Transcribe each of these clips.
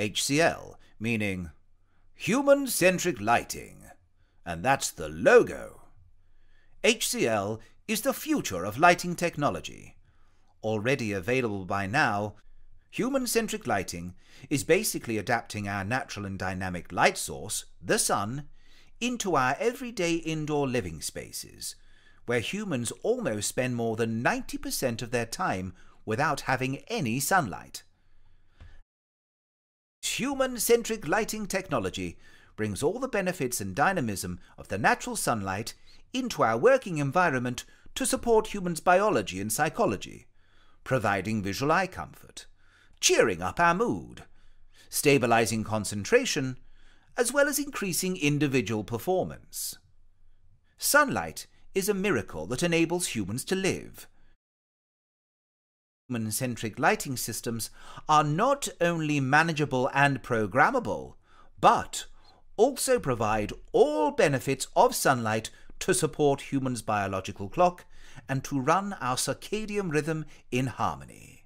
HCL, meaning Human Centric Lighting, and that's the logo. HCL is the future of lighting technology. Already available by now, human centric lighting is basically adapting our natural and dynamic light source, the sun, into our everyday indoor living spaces, where humans almost spend more than 90% of their time without having any sunlight. Human centric lighting technology brings all the benefits and dynamism of the natural sunlight into our working environment to support humans' biology and psychology, providing visual eye comfort, cheering up our mood, stabilizing concentration, as well as increasing individual performance. Sunlight is a miracle that enables humans to live. Human-centric lighting systems are not only manageable and programmable, but also provide all benefits of sunlight to support humans' biological clock and to run our circadian rhythm in harmony.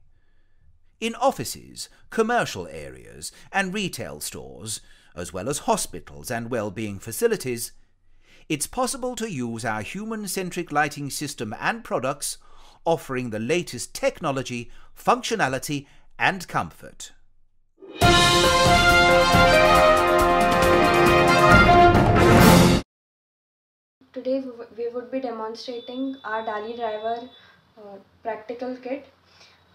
In offices, commercial areas, and retail stores, as well as hospitals and well-being facilities, it's possible to use our human-centric lighting system and products offering the latest technology, functionality and comfort. Today we would be demonstrating our DALI driver uh, practical kit.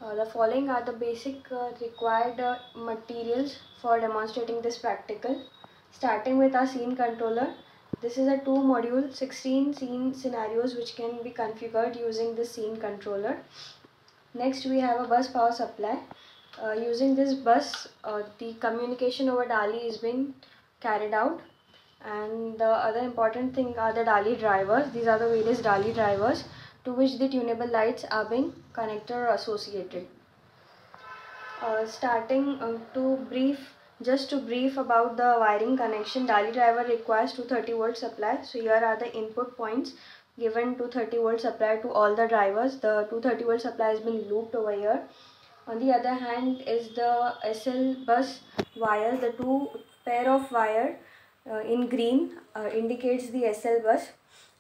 Uh, the following are the basic uh, required uh, materials for demonstrating this practical. Starting with our scene controller. This is a two module 16 scene scenarios which can be configured using the scene controller. Next we have a bus power supply. Uh, using this bus uh, the communication over DALI is being carried out and the other important thing are the DALI drivers. These are the various DALI drivers to which the tunable lights are being connected or associated. Uh, starting uh, to brief just to brief about the wiring connection DALI driver requires 230 volt supply so here are the input points given 230 volt supply to all the drivers the 230 volt supply has been looped over here on the other hand is the SL bus wires, the two pair of wire uh, in green uh, indicates the SL bus.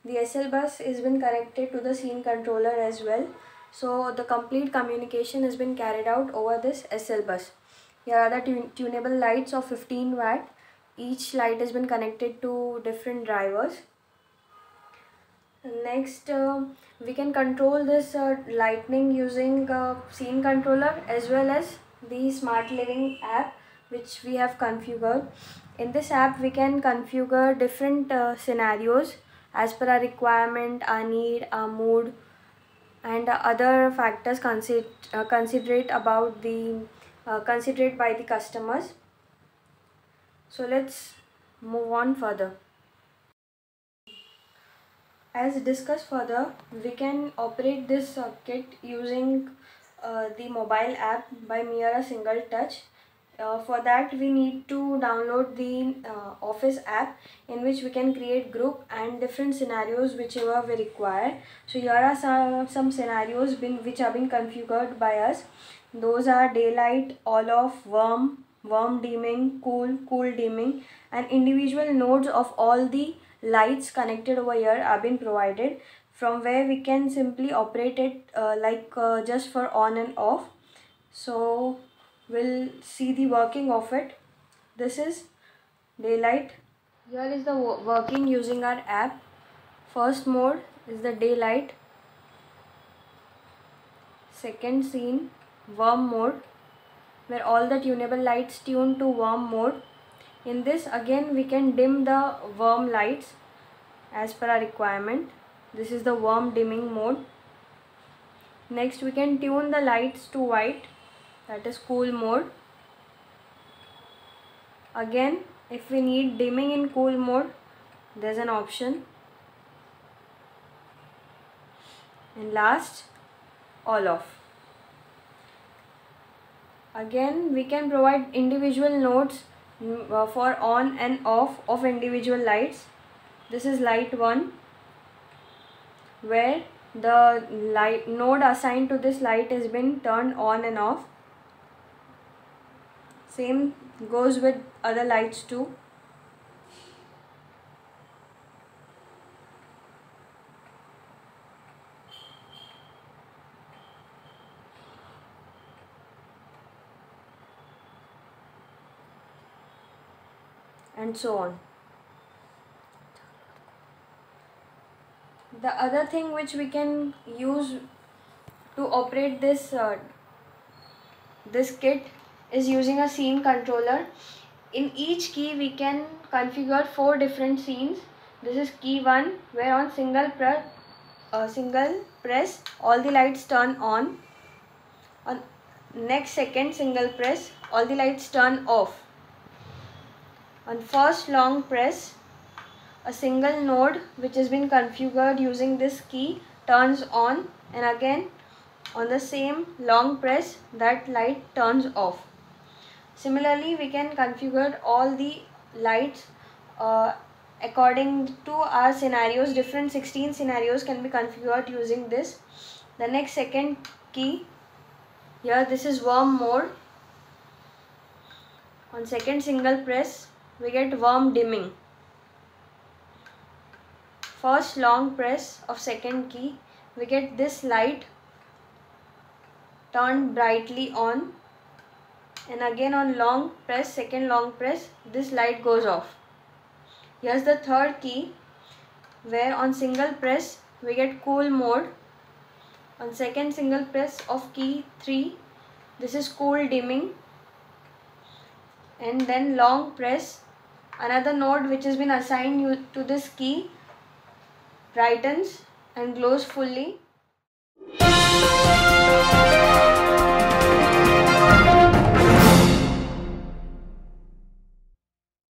The SL bus is been connected to the scene controller as well. So the complete communication has been carried out over this SL bus. Here are the tun tunable lights of 15 watt. Each light has been connected to different drivers. Next, uh, we can control this uh, lightning using uh, scene controller as well as the smart living app which we have configured in this app we can configure different uh, scenarios as per our requirement our need our mood and other factors consider uh, considerate about the uh, considered by the customers. So let's move on further. As discussed further we can operate this circuit using uh, the mobile app by mere a single touch. Uh, for that we need to download the uh, office app in which we can create group and different scenarios whichever we require. So here are some, some scenarios been which have been configured by us those are daylight all off warm warm dimming cool cool dimming and individual nodes of all the lights connected over here have been provided. From where we can simply operate it uh, like uh, just for on and off. So we'll see the working of it. This is daylight. Here is the working using our app. First mode is the daylight. Second scene warm mode where all the tunable lights tune to warm mode. In this again we can dim the warm lights as per our requirement. This is the warm dimming mode. Next we can tune the lights to white that is cool mode. Again if we need dimming in cool mode there's an option. And last all off again we can provide individual nodes mm, uh, for on and off of individual lights. This is light 1 where the light node assigned to this light has been turned on and off. Same goes with other lights too and so on. The other thing which we can use to operate this uh, this kit is using a scene controller. In each key we can configure four different scenes. This is key 1 where on single press uh, single press all the lights turn on. On next second single press all the lights turn off on first long press a single node which has been configured using this key turns on and again on the same long press that light turns off. Similarly we can configure all the lights uh, according to our scenarios different 16 scenarios can be configured using this. The next second key here this is warm mode on second single press we get warm dimming. First long press of second key. We get this light turned brightly on. And again on long press second long press this light goes off. Here's the third key where on single press we get cool mode. On second single press of key 3 this is cool dimming. And then long press another node which has been assigned to this key brightens and glows fully.